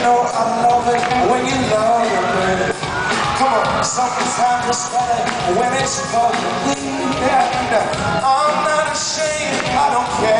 something's better when you love it. Come on. Sometimes it's publicly. And I'm not ashamed. I don't care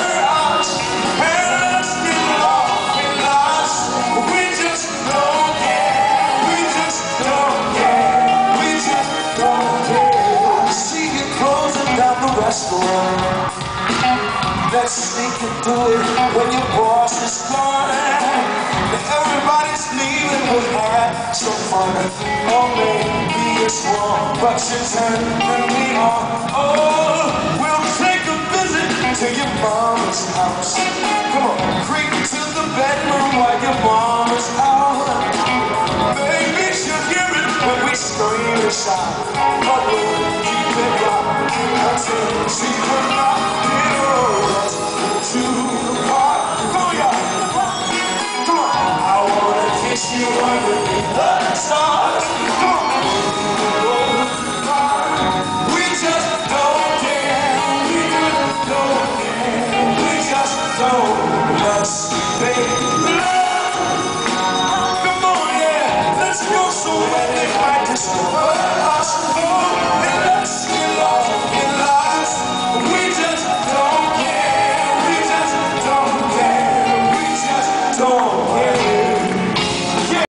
Let's sneak and do it when your boss is gone. Everybody's leaving, we'll have some fun. Oh, maybe it's wrong, but you turn me on. Oh, we'll take a visit to your mama's house. Come on, creep to the bedroom while your mama's out. Baby, she'll hear it when we scream and shout. But love. Come on, yeah. Let's go